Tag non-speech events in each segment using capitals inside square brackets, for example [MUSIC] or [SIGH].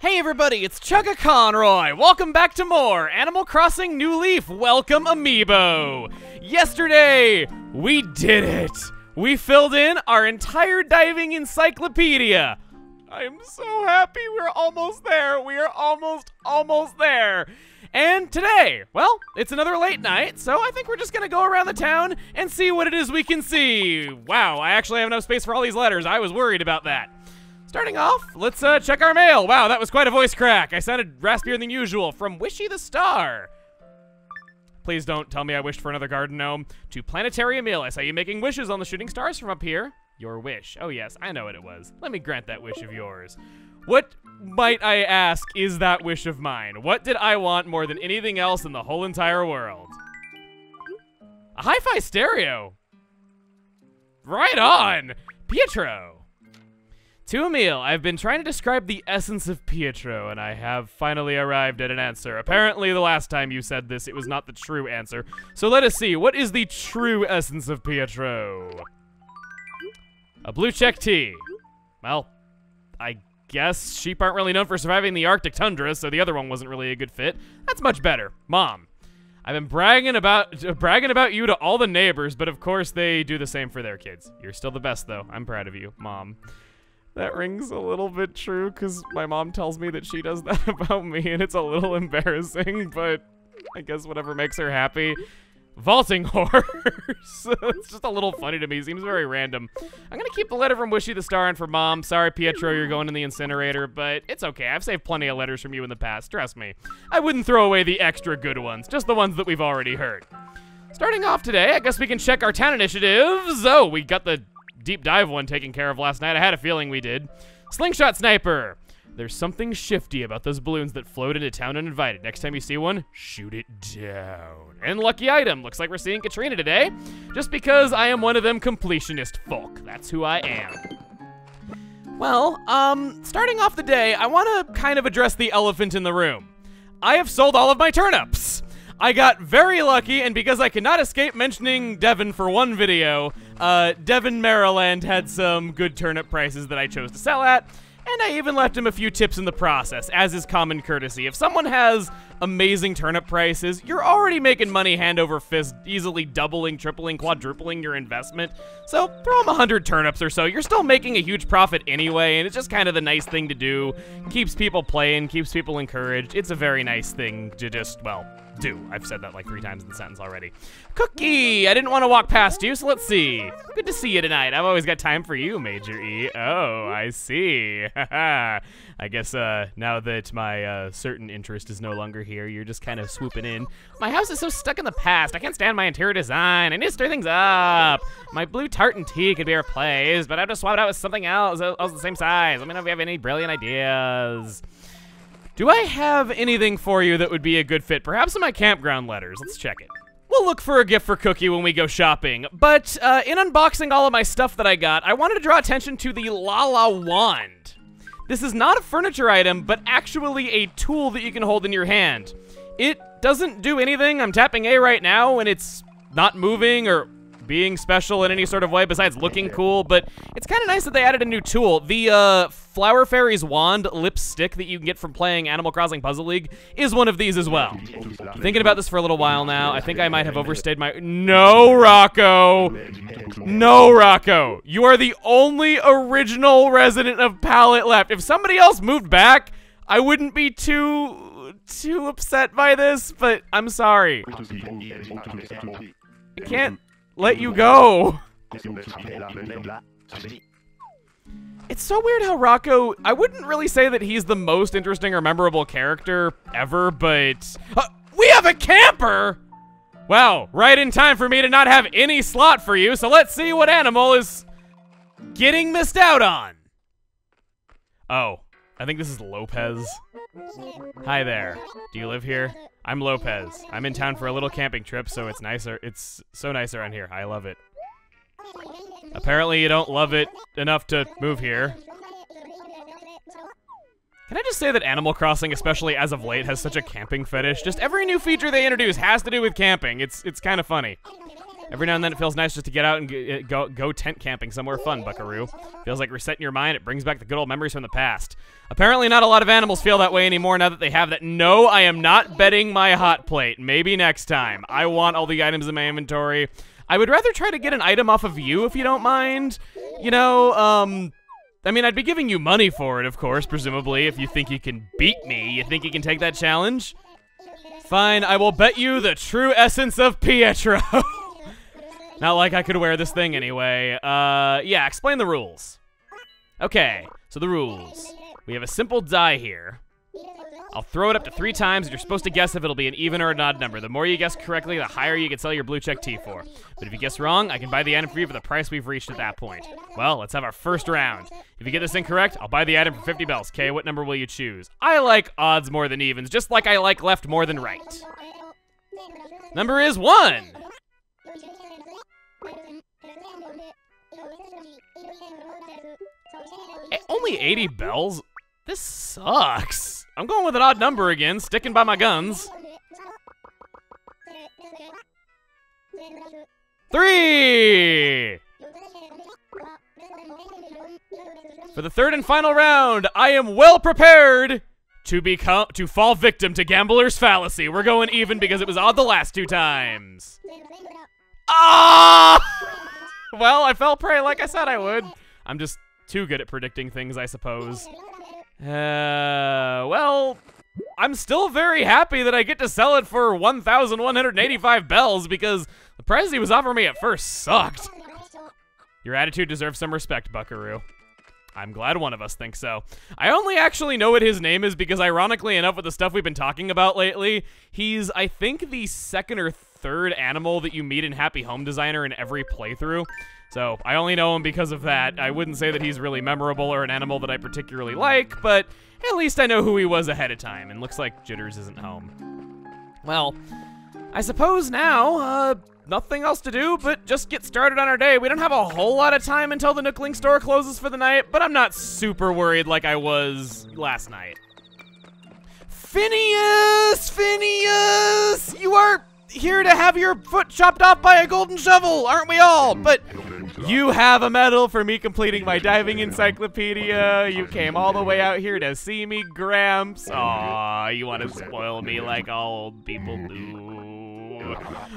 Hey everybody, it's Chuggaaconroy. Welcome back to more Animal Crossing New Leaf. Welcome Amiibo. Yesterday, we did it. We filled in our entire diving encyclopedia. I'm so happy we're almost there. We are almost, almost there. And today, well, it's another late night, so I think we're just gonna go around the town and see what it is we can see. Wow, I actually have enough space for all these letters. I was worried about that. Starting off, let's uh, check our mail. Wow, that was quite a voice crack. I sounded raspier than usual. From Wishy the Star. Please don't tell me I wished for another garden gnome. To Planetary Emil, I saw you making wishes on the shooting stars from up here. Your wish. Oh yes, I know what it was. Let me grant that wish of yours. What might I ask is that wish of mine? What did I want more than anything else in the whole entire world? A hi-fi stereo. Right on. Pietro. To Emil, I've been trying to describe the essence of Pietro, and I have finally arrived at an answer. Apparently, the last time you said this, it was not the true answer. So let us see. What is the true essence of Pietro? A blue check tee. Well, I guess sheep aren't really known for surviving the Arctic tundra, so the other one wasn't really a good fit. That's much better. Mom. I've been bragging about uh, bragging about you to all the neighbors, but of course they do the same for their kids. You're still the best though. I'm proud of you, Mom. That rings a little bit true because my mom tells me that she does [LAUGHS] that about me, and it's a little [LAUGHS] embarrassing, but I guess whatever makes her happy. Vaulting [LAUGHS] horse. [LAUGHS] it's just a little funny to me. Seems very random. I'm gonna keep the letter from Wishy the Star and for Mom. Sorry, Pietro, you're going in the incinerator, but it's okay. I've saved plenty of letters from you in the past. Trust me. I wouldn't throw away the extra good ones, just the ones that we've already heard. Starting off today, I guess we can check our town initiatives. Oh, we got the deep dive one taken care of last night. I had a feeling we did. Slingshot Sniper. There's something shifty about those balloons that float into town uninvited. Next time you see one, shoot it down. And lucky item. Looks like we're seeing Katrina today. Just because I am one of them completionist folk. That's who I am. Well, um, starting off the day, I want to kind of address the elephant in the room. I have sold all of my turnips. I got very lucky, and because I cannot escape mentioning Devon for one video, uh, Devon, Maryland had some good turnip prices that I chose to sell at, and I even left him a few tips in the process, as is common courtesy. If someone has amazing turnip prices, you're already making money hand over fist, easily doubling, tripling, quadrupling your investment. So throw them 100 turnips or so. You're still making a huge profit anyway, and it's just kind of the nice thing to do. Keeps people playing, keeps people encouraged. It's a very nice thing to just, well, do. I've said that like three times in the sentence already. Cookie! I didn't want to walk past you, so let's see. Good to see you tonight. I've always got time for you, Major E. Oh, I see. [LAUGHS] I guess uh, now that my uh, certain interest is no longer here, you're just kind of swooping in. My house is so stuck in the past. I can't stand my interior design. I need to stir things up. My blue tartan tee could be replaced, but I have to swap it out with something else, else the same size. Let me know if you have any brilliant ideas. Do I have anything for you that would be a good fit? Perhaps in my campground letters. Let's check it. We'll look for a gift for Cookie when we go shopping. But uh, in unboxing all of my stuff that I got, I wanted to draw attention to the Lala Wand. This is not a furniture item, but actually a tool that you can hold in your hand. It doesn't do anything. I'm tapping A right now, and it's not moving or being special in any sort of way besides looking cool, but it's kind of nice that they added a new tool. The uh, Flower Fairy's Wand lipstick that you can get from playing Animal Crossing Puzzle League is one of these as well. Thinking about this for a little while now, I think I might have overstayed my- No, Rocco! No, Rocco! You are the only original resident of Pallet left. If somebody else moved back, I wouldn't be too too upset by this, but I'm sorry. I can't let you go. It's so weird how Rocco, I wouldn't really say that he's the most interesting or memorable character ever, but uh, we have a camper. Wow, right in time for me to not have any slot for you, so let's see what animal is getting missed out on. Oh, I think this is Lopez. Hi there. Do you live here? I'm Lopez. I'm in town for a little camping trip, so it's nicer. It's so nice around here. I love it. Apparently you don't love it enough to move here. Can I just say that Animal Crossing, especially as of late, has such a camping fetish? Just every new feature they introduce has to do with camping. It's it's kind of funny. Every now and then it feels nice just to get out and uh, go go tent camping somewhere fun, Buckaroo. Feels like resetting your mind. It brings back the good old memories from the past. Apparently, not a lot of animals feel that way anymore now that they have that. No, I am not betting my hot plate. Maybe next time. I want all the items in my inventory. I would rather try to get an item off of you if you don't mind. You know, um, I mean, I'd be giving you money for it, of course, presumably. If you think you can beat me, you think you can take that challenge? Fine, I will bet you the true essence of Pietro. [LAUGHS] Not like I could wear this thing anyway. Uh, yeah, explain the rules. Okay, so the rules. We have a simple die here. I'll throw it up to three times, and you're supposed to guess if it'll be an even or an odd number. The more you guess correctly, the higher you can sell your blue check tee for. But if you guess wrong, I can buy the item for you for the price we've reached at that point. Well, let's have our first round. If you get this incorrect, I'll buy the item for 50 bells. Okay, what number will you choose? I like odds more than evens, just like I like left more than right. Number is one. Eh, only 80 bells? This sucks. I'm going with an odd number again, sticking by my guns. Three! For the third and final round, I am well prepared to become to fall victim to gambler's fallacy. We're going even because it was odd the last two times. Ah! [LAUGHS] well, I fell prey like I said I would. I'm just too good at predicting things, I suppose. Uh, well, I'm still very happy that I get to sell it for 1,185 bells because the price he was offering me at first sucked. Your attitude deserves some respect, Buckaroo. I'm glad one of us thinks so. I only actually know what his name is because, ironically enough, with the stuff we've been talking about lately, he's, I think, the second or third animal that you meet in Happy Home Designer in every playthrough. So I only know him because of that. I wouldn't say that he's really memorable or an animal that I particularly like, but at least I know who he was ahead of time, and looks like Jitters isn't home. Well, I suppose now, uh, nothing else to do but just get started on our day. We don't have a whole lot of time until the Nookling store closes for the night, but I'm not super worried like I was last night. Phineas! Phineas! You are here to have your foot chopped off by a golden shovel, aren't we all? But you have a medal for me completing my diving encyclopedia. You came all the way out here to see me, Gramps. Aw, you want to spoil me like all old people do.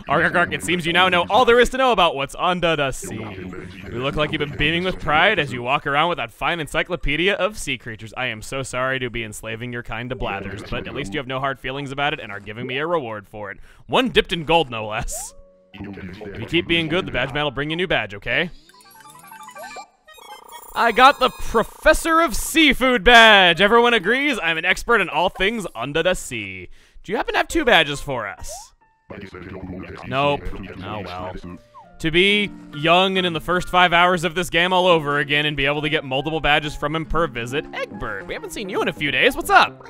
Ark, it seems you now know all there is to know about what's under the sea. You look like you've been beaming with pride as you walk around with that fine encyclopedia of sea creatures. I am so sorry to be enslaving your kind to blathers, but at least you have no hard feelings about it and are giving me a reward for it. One dipped in gold, no less. If you keep being good, the badge man will bring you a new badge, okay? I got the Professor of Seafood badge. Everyone agrees I'm an expert in all things under the sea. Do you happen to have two badges for us? Nope. Oh well. To be young and in the first five hours of this game all over again and be able to get multiple badges from him per visit. Egbert, we haven't seen you in a few days. What's up?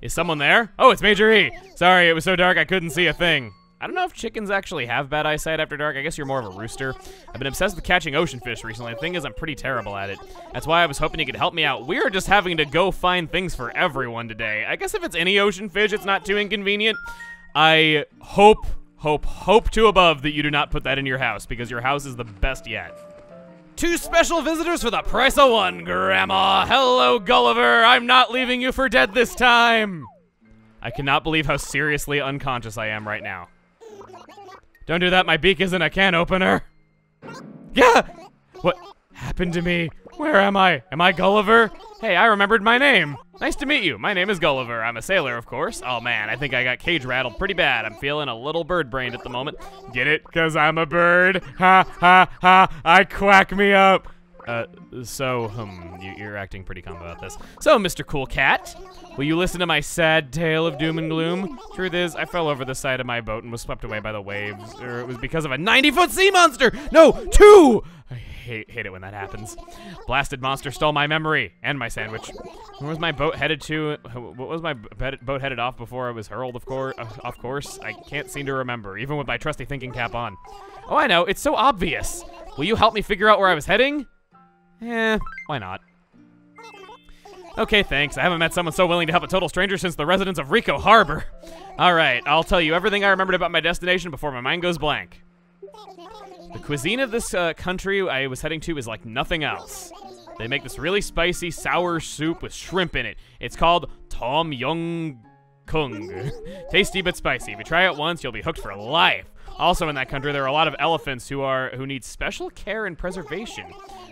Is someone there? Oh, it's Major E. Sorry, it was so dark I couldn't see a thing. I don't know if chickens actually have bad eyesight after dark. I guess you're more of a rooster. I've been obsessed with catching ocean fish recently. The thing is, I'm pretty terrible at it. That's why I was hoping you could help me out. We're just having to go find things for everyone today. I guess if it's any ocean fish, it's not too inconvenient. I hope, hope, hope to above that you do not put that in your house because your house is the best yet. Two special visitors for the price of one, Grandma. Hello, Gulliver. I'm not leaving you for dead this time. I cannot believe how seriously unconscious I am right now. Don't do that, my beak isn't a can opener. Yeah! What happened to me? Where am I? Am I Gulliver? Hey, I remembered my name. Nice to meet you. My name is Gulliver. I'm a sailor, of course. Oh man, I think I got cage rattled pretty bad. I'm feeling a little bird brained at the moment. Get it? Cause I'm a bird. Ha ha ha. I quack me up. Uh, so, hmm, you, are acting pretty calm about this. So, Mr. Cool Cat, will you listen to my sad tale of doom and gloom? Truth is, I fell over the side of my boat and was swept away by the waves, or it was because of a 90-foot sea monster! No, two! I hate, hate it when that happens. Blasted monster stole my memory and my sandwich. Where was my boat headed to? What was my boat headed off before I was hurled, of course? Uh, off course? I can't seem to remember, even with my trusty thinking cap on. Oh, I know, it's so obvious. Will you help me figure out where I was heading? Eh, why not? Okay, thanks. I haven't met someone so willing to help a total stranger since the residents of Rico Harbor. All right, I'll tell you everything I remembered about my destination before my mind goes blank. The cuisine of this uh, country I was heading to is like nothing else. They make this really spicy sour soup with shrimp in it. It's called Tom Yum Kung. [LAUGHS] Tasty but spicy. If you try it once, you'll be hooked for life. Also in that country, there are a lot of elephants who are who need special care and preservation.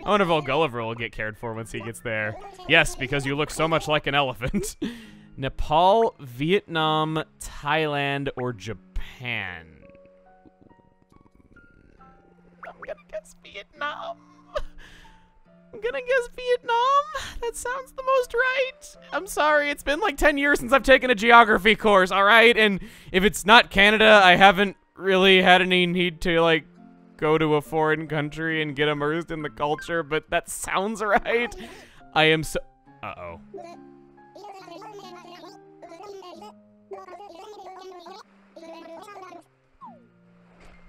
I wonder if old Gulliver will get cared for once he gets there. Yes, because you look so much like an elephant. [LAUGHS] Nepal, Vietnam, Thailand, or Japan? Gonna guess Vietnam. I'm gonna guess Vietnam. That sounds the most right. I'm sorry, it's been like 10 years since I've taken a geography course, alright? And if it's not Canada, I haven't really had any need to, like, go to a foreign country and get immersed in the culture, but that sounds right. I am so. Uh oh.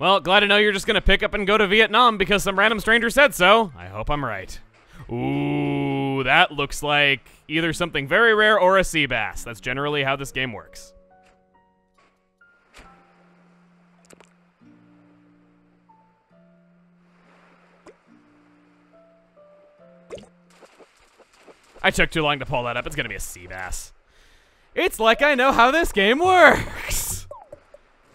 Well, glad to know you're just gonna pick up and go to Vietnam because some random stranger said so. I hope I'm right. Ooh, that looks like either something very rare or a sea bass. That's generally how this game works. I took too long to pull that up. It's gonna be a sea bass. It's like I know how this game works.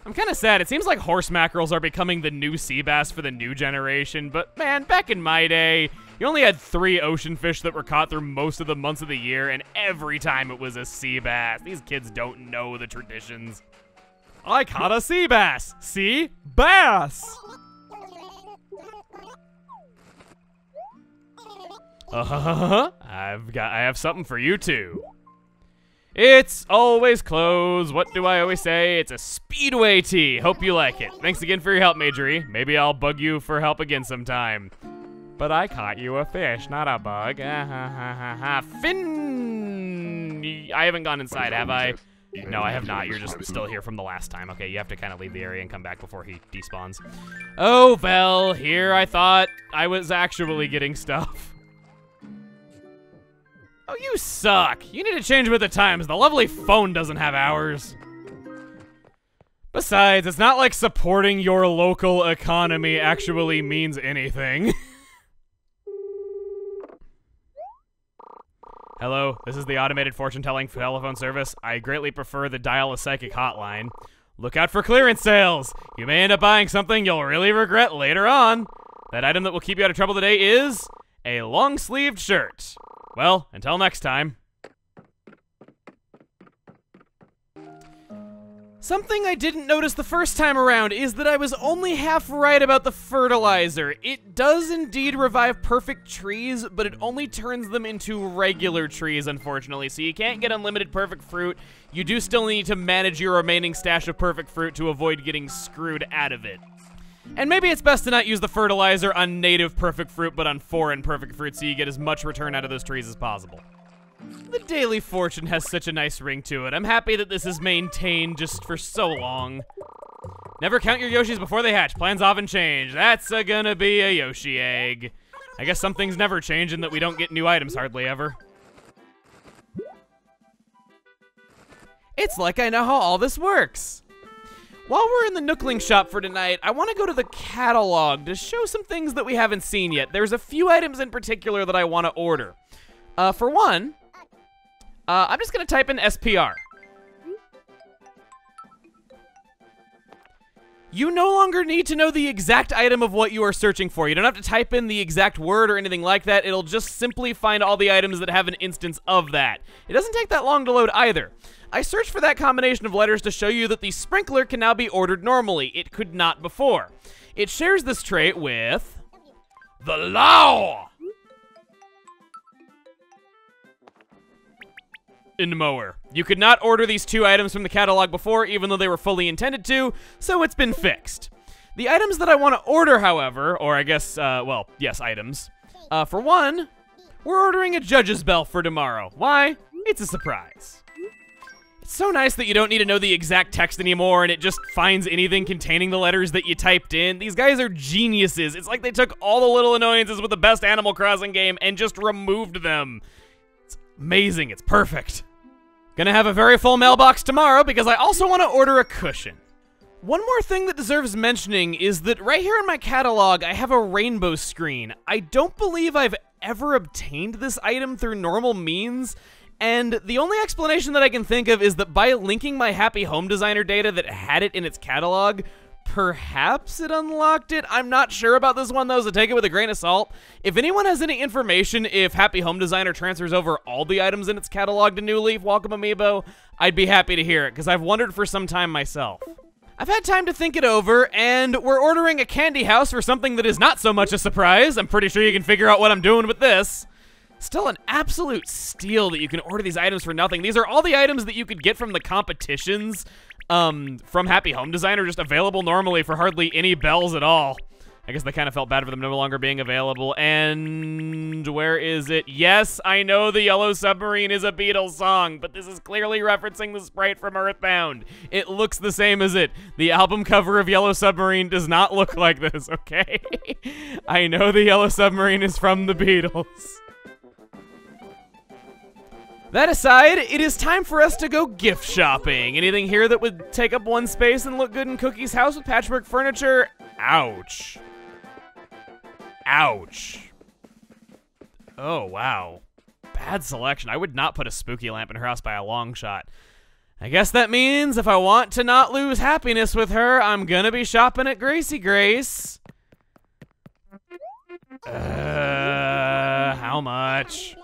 I'm kind of sad. It seems like horse mackerels are becoming the new sea bass for the new generation, but man, back in my day, you only had three ocean fish that were caught through most of the months of the year, and every time it was a sea bass. These kids don't know the traditions. I caught a sea bass. Sea bass. Uh huh. I've got I have something for you too. It's always closed. What do I always say? It's a Speedway tee. Hope you like it. Thanks again for your help, Majorie. Maybe I'll bug you for help again sometime. But I caught you a fish, not a bug. Ah, ha, ha, ha, ha. Finn! I haven't gone inside, have I? No, I have not. You're just still here from the last time. Okay, you have to kind of leave the area and come back before he despawns. Oh, well, here I thought I was actually getting stuff. Oh, you suck. You need to change with the times. The lovely phone doesn't have hours. Besides, it's not like supporting your local economy actually means anything. [LAUGHS] Hello, this is the automated fortune-telling telephone service. I greatly prefer the dial a psychic hotline. Look out for clearance sales. You may end up buying something you'll really regret later on. That item that will keep you out of trouble today is a long-sleeved shirt. Well, until next time. Something I didn't notice the first time around is that I was only half right about the fertilizer. It does indeed revive perfect trees, but it only turns them into regular trees, unfortunately. So you can't get unlimited perfect fruit. You do still need to manage your remaining stash of perfect fruit to avoid getting screwed out of it. And maybe it's best to not use the fertilizer on native perfect fruit, but on foreign perfect fruit so you get as much return out of those trees as possible. The Daily Fortune has such a nice ring to it. I'm happy that this is maintained just for so long. Never count your Yoshis before they hatch. Plans often change. That's a gonna be a Yoshi egg. I guess some things never change in that we don't get new items hardly ever. It's like I know how all this works. While we're in the Nookling shop for tonight, I want to go to the catalog to show some things that we haven't seen yet. There's a few items in particular that I want to order. Uh, for one, uh, I'm just going to type in SPR. You no longer need to know the exact item of what you are searching for. You don't have to type in the exact word or anything like that. It'll just simply find all the items that have an instance of that. It doesn't take that long to load either. I searched for that combination of letters to show you that the sprinkler can now be ordered normally. It could not before. It shares this trait with the law. In mower. You could not order these two items from the catalog before, even though they were fully intended to, so it's been fixed. The items that I want to order, however, or I guess, uh, well, yes, items. Uh, for one, we're ordering a judge's bell for tomorrow. Why? It's a surprise. It's so nice that you don't need to know the exact text anymore and it just finds anything containing the letters that you typed in. These guys are geniuses. It's like they took all the little annoyances with the best Animal Crossing game and just removed them. It's amazing. It's perfect. Gonna have a very full mailbox tomorrow because I also want to order a cushion. One more thing that deserves mentioning is that right here in my catalog, I have a rainbow screen. I don't believe I've ever obtained this item through normal means, and the only explanation that I can think of is that by linking my Happy Home Designer data that had it in its catalog, perhaps it unlocked it. I'm not sure about this one though, so take it with a grain of salt. If anyone has any information if Happy Home Designer transfers over all the items in its catalog to New Leaf Welcome Amiibo, I'd be happy to hear it, because I've wondered for some time myself. I've had time to think it over, and we're ordering a candy house for something that is not so much a surprise. I'm pretty sure you can figure out what I'm doing with this. Still an absolute steal that you can order these items for nothing. These are all the items that you could get from the competitions um, from Happy Home Designer, just available normally for hardly any bells at all. I guess they kind of felt bad for them no longer being available. And where is it? Yes, I know the Yellow Submarine is a Beatles song, but this is clearly referencing the sprite from Earthbound. It looks the same as it. The album cover of Yellow Submarine does not look like this, [LAUGHS] okay? I know the Yellow Submarine is from the Beatles. That aside, it is time for us to go gift shopping. Anything here that would take up one space and look good in Cookie's house with patchwork furniture? Ouch. Ouch. Oh, wow. Bad selection. I would not put a spooky lamp in her house by a long shot. I guess that means if I want to not lose happiness with her, I'm gonna be shopping at Gracie Grace. Uh, how much?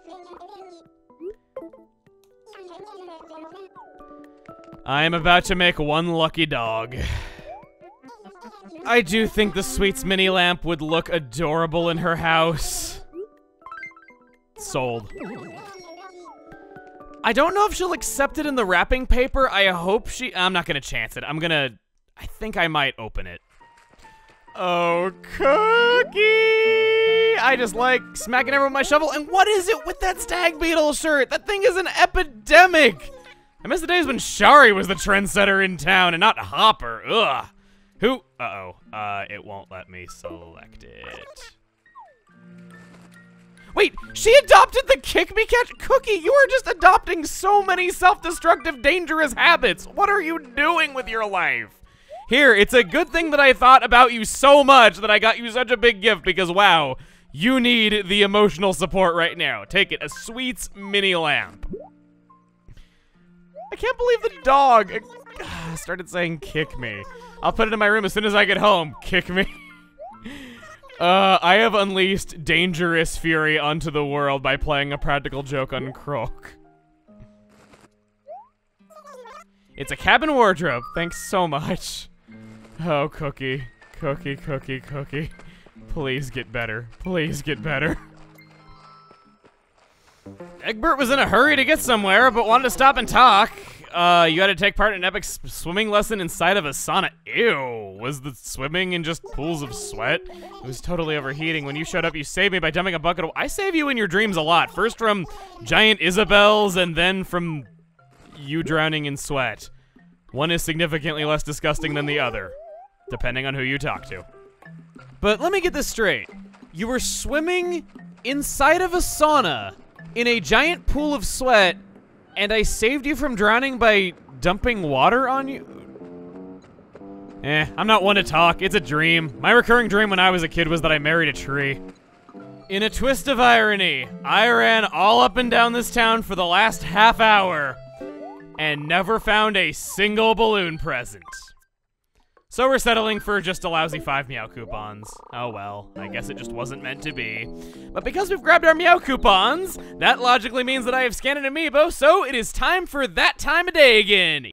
I am about to make one lucky dog. I do think the Sweets mini lamp would look adorable in her house. Sold. I don't know if she'll accept it in the wrapping paper. I hope she... I'm not gonna chance it. I'm gonna... I think I might open it. Oh, Cookie! I just like smacking everyone with my shovel. And what is it with that Stag Beetle shirt? That thing is an epidemic! I miss the days when Shari was the trendsetter in town and not Hopper. Ugh. Who? Uh-oh. Uh, it won't let me select it. Wait, she adopted the kick me catch cookie. You are just adopting so many self-destructive, dangerous habits. What are you doing with your life? Here, it's a good thing that I thought about you so much that I got you such a big gift because wow, you need the emotional support right now. Take it, a Sweets mini lamp. I can't believe the dog [SIGHS] started saying kick me. I'll put it in my room as soon as I get home. Kick me. [LAUGHS] uh, I have unleashed dangerous fury onto the world by playing a practical joke on Croque. It's a cabin wardrobe. Thanks so much. Oh, Cookie. Cookie, Cookie, Cookie. Please get better. Please get better. [LAUGHS] Egbert was in a hurry to get somewhere, but wanted to stop and talk uh, you had to take part in an epic swimming lesson inside of a sauna. Ew. Was the swimming in just pools of sweat? It was totally overheating. When you showed up, you saved me by dumping a bucket of- I save you in your dreams a lot. First from giant Isabels, and then from you drowning in sweat. One is significantly less disgusting than the other, depending on who you talk to. But let me get this straight. You were swimming inside of a sauna in a giant pool of sweat and I saved you from drowning by dumping water on you? Eh, I'm not one to talk. It's a dream. My recurring dream when I was a kid was that I married a tree. In a twist of irony, I ran all up and down this town for the last half hour and never found a single balloon present. So we're settling for just a lousy five Meow coupons. Oh well, I guess it just wasn't meant to be. But because we've grabbed our Meow coupons, that logically means that I have scanned an amiibo, so it is time for that time of day again.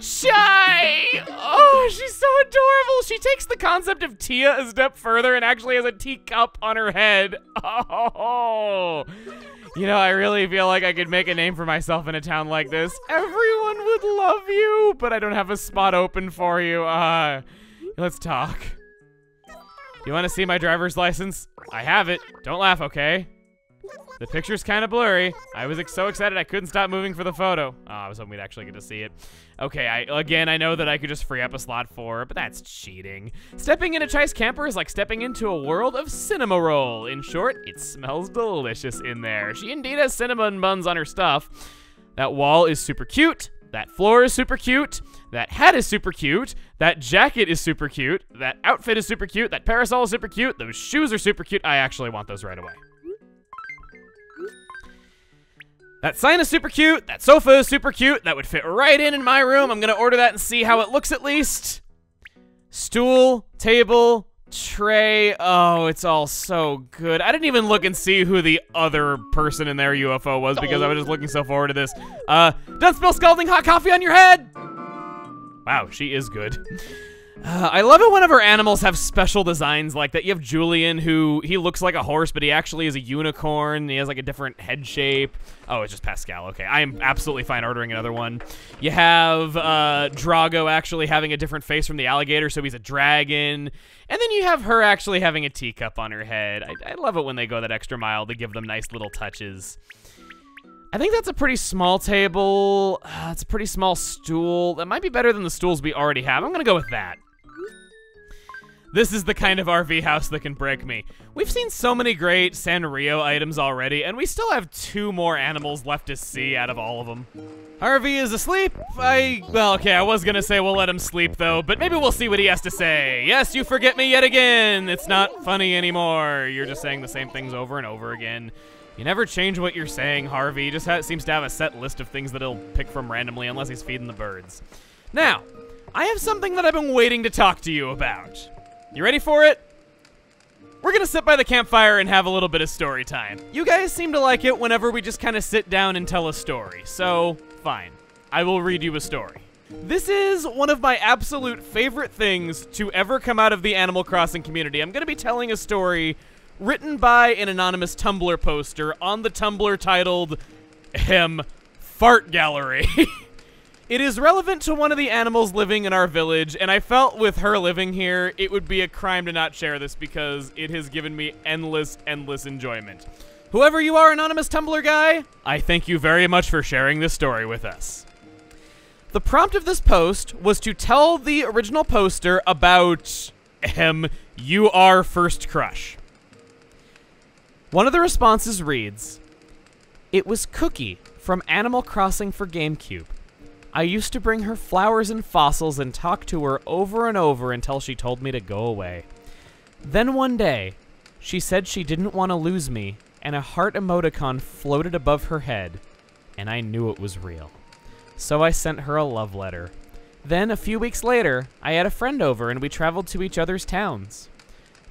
Chai! Oh, she's so adorable. She takes the concept of Tia a step further and actually has a teacup on her head. [LAUGHS] Oh. You know, I really feel like I could make a name for myself in a town like this. Everyone would love you, but I don't have a spot open for you. Uh, let's talk. You want to see my driver's license? I have it. Don't laugh, okay? The picture's kind of blurry. I was so excited I couldn't stop moving for the photo. Oh, I was hoping we'd actually get to see it. Okay, I again, I know that I could just free up a slot for but that's cheating. Stepping into Chai's Camper is like stepping into a world of cinema Cinnamoroll. In short, it smells delicious in there. She indeed has cinnamon buns on her stuff. That wall is super cute. That floor is super cute. That hat is super cute. That jacket is super cute. That outfit is super cute. That parasol is super cute. Those shoes are super cute. I actually want those right away. That sign is super cute. That sofa is super cute. That would fit right in in my room. I'm going to order that and see how it looks at least. Stool, table, tray. Oh, it's all so good. I didn't even look and see who the other person in their UFO was because I was just looking so forward to this. Uh, don't spill scalding hot coffee on your head. Wow, she is good. Uh, I love it whenever animals have special designs like that. You have Julian, who he looks like a horse, but he actually is a unicorn. He has like a different head shape. Oh, it's just Pascal. Okay, I am absolutely fine ordering another one. You have uh, Drago actually having a different face from the alligator, so he's a dragon. And then you have her actually having a teacup on her head. I, I love it when they go that extra mile to give them nice little touches. I think that's a pretty small table. Uh, it's a pretty small stool. That might be better than the stools we already have. I'm going to go with that. This is the kind of RV house that can break me. We've seen so many great Sanrio items already, and we still have two more animals left to see out of all of them. Harvey is asleep. I, well, okay, I was gonna say we'll let him sleep though, but maybe we'll see what he has to say. Yes, you forget me yet again. It's not funny anymore. You're just saying the same things over and over again. You never change what you're saying, Harvey. He just seems to have a set list of things that he'll pick from randomly unless he's feeding the birds. Now, I have something that I've been waiting to talk to you about. You ready for it? We're gonna sit by the campfire and have a little bit of story time. You guys seem to like it whenever we just kind of sit down and tell a story, so fine. I will read you a story. This is one of my absolute favorite things to ever come out of the Animal Crossing community. I'm gonna be telling a story written by an anonymous Tumblr poster on the Tumblr titled, Hem, Fart Gallery. [LAUGHS] It is relevant to one of the animals living in our village, and I felt with her living here, it would be a crime to not share this because it has given me endless, endless enjoyment. Whoever you are, anonymous Tumblr guy, I thank you very much for sharing this story with us. The prompt of this post was to tell the original poster about, ahem, you are first crush. One of the responses reads, It was Cookie from Animal Crossing for GameCube. I used to bring her flowers and fossils and talk to her over and over until she told me to go away. Then one day, she said she didn't want to lose me, and a heart emoticon floated above her head, and I knew it was real. So I sent her a love letter. Then, a few weeks later, I had a friend over and we traveled to each other's towns.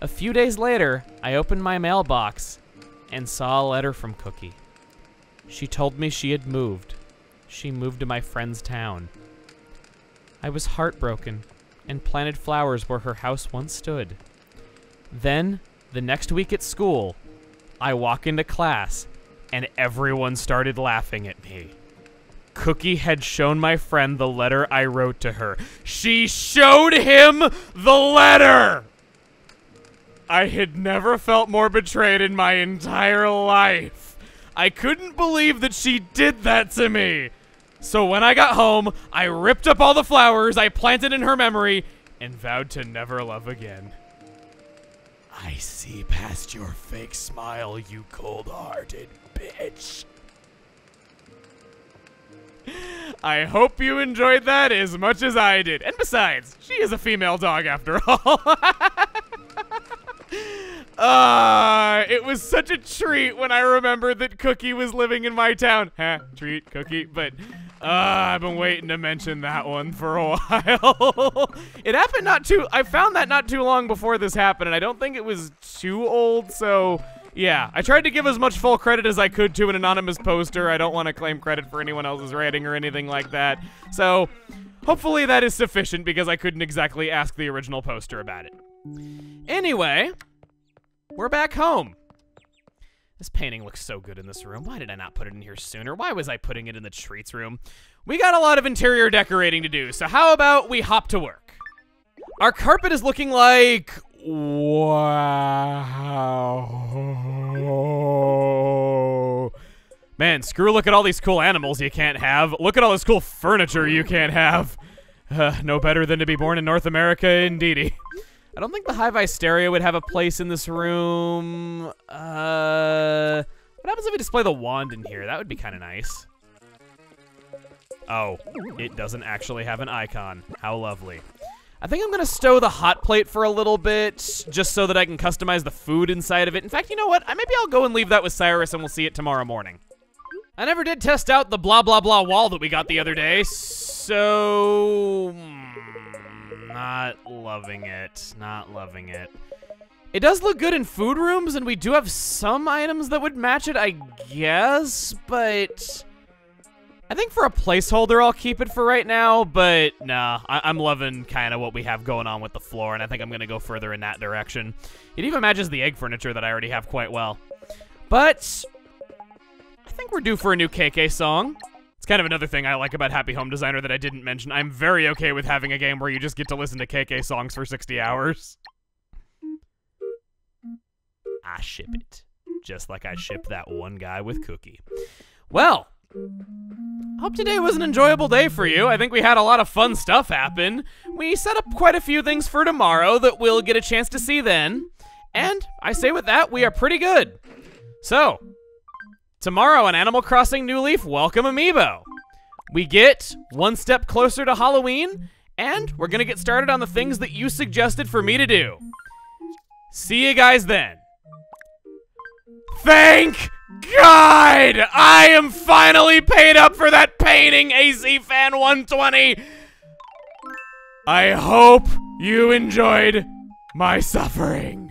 A few days later, I opened my mailbox and saw a letter from Cookie. She told me she had moved she moved to my friend's town. I was heartbroken and planted flowers where her house once stood. Then, the next week at school, I walk into class and everyone started laughing at me. Cookie had shown my friend the letter I wrote to her. She showed him the letter! I had never felt more betrayed in my entire life. I couldn't believe that she did that to me. So when I got home, I ripped up all the flowers I planted in her memory and vowed to never love again. I see past your fake smile, you cold-hearted bitch. I hope you enjoyed that as much as I did. And besides, she is a female dog after [LAUGHS] all. Ah, uh, it was such a treat when I remembered that Cookie was living in my town. Ha, treat, Cookie. But uh, I've been waiting to mention that one for a [LAUGHS] while. it happened not too, I found that not too long before this happened, and I don't think it was too old, so yeah. I tried to give as much full credit as I could to an anonymous poster. I don't want to claim credit for anyone else's writing or anything like that. So hopefully that is sufficient because I couldn't exactly ask the original poster about it. Anyway, we're back home. This painting looks so good in this room. Why did I not put it in here sooner? Why was I putting it in the treats room? We got a lot of interior decorating to do, so how about we hop to work? Our carpet is looking like... Wow. Man, screw look at all these cool animals you can't have. Look at all this cool furniture you can't have. Uh, [SIGHS] no better than to be born in North America, indeedy. I don't think the Hi-Fi stereo would have a place in this room. Uh, what happens if we display the wand in here? That would be kind of nice. Oh, it doesn't actually have an icon. How lovely. I think I'm gonna stow the hot plate for a little bit, just so that I can customize the food inside of it. In fact, you know what? I Maybe I'll go and leave that with Cyrus and we'll see it tomorrow morning. I never did test out the blah blah blah wall that we got the other day, so... Not loving it. Not loving it. It does look good in food rooms, and we do have some items that would match it, I guess, but... I think for a placeholder, I'll keep it for right now, but nah, I am loving kind of what we have going on with the floor, and I think I'm going to go further in that direction. It even matches the egg furniture that I already have quite well. But I think we're due for a new KK song. Kind of another thing I like about Happy Home Designer that I didn't mention. I'm very okay with having a game where you just get to listen to KK songs for 60 hours. I ship it. Just like I ship that one guy with Cookie. Well, Hope today was an enjoyable day for you. I think we had a lot of fun stuff happen. We set up quite a few things for tomorrow that we'll get a chance to see then. And I say with that, we are pretty good. So, tomorrow on Animal Crossing New Leaf, welcome Amiibo. We get one step closer to Halloween, and we're to get started on the things that you suggested for me to do. See you guys then. Thank God! I am finally paid up for that painting, AC Fan 120! I hope you enjoyed my suffering.